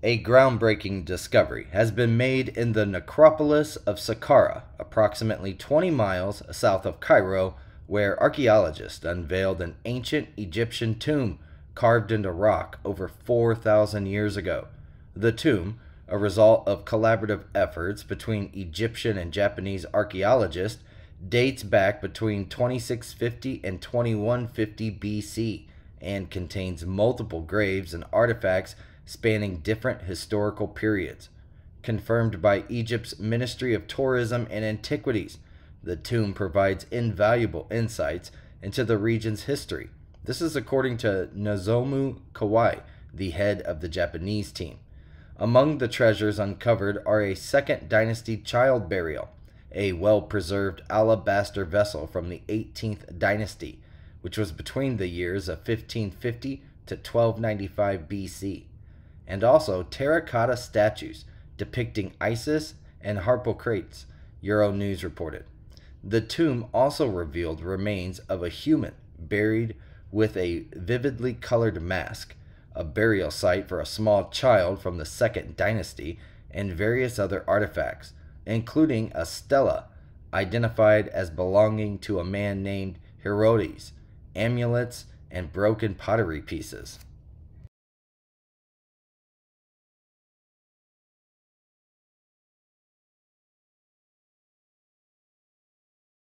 A groundbreaking discovery has been made in the necropolis of Saqqara, approximately 20 miles south of Cairo, where archaeologists unveiled an ancient Egyptian tomb carved into rock over 4,000 years ago. The tomb, a result of collaborative efforts between Egyptian and Japanese archaeologists, dates back between 2650 and 2150 BC and contains multiple graves and artifacts spanning different historical periods. Confirmed by Egypt's Ministry of Tourism and Antiquities, the tomb provides invaluable insights into the region's history. This is according to Nozomu Kawai, the head of the Japanese team. Among the treasures uncovered are a second dynasty child burial, a well preserved alabaster vessel from the 18th dynasty, which was between the years of 1550 to 1295 BC and also terracotta statues depicting Isis and Harpocrates, Euronews reported. The tomb also revealed remains of a human buried with a vividly colored mask, a burial site for a small child from the Second Dynasty, and various other artifacts, including a stela identified as belonging to a man named Herodes, amulets, and broken pottery pieces.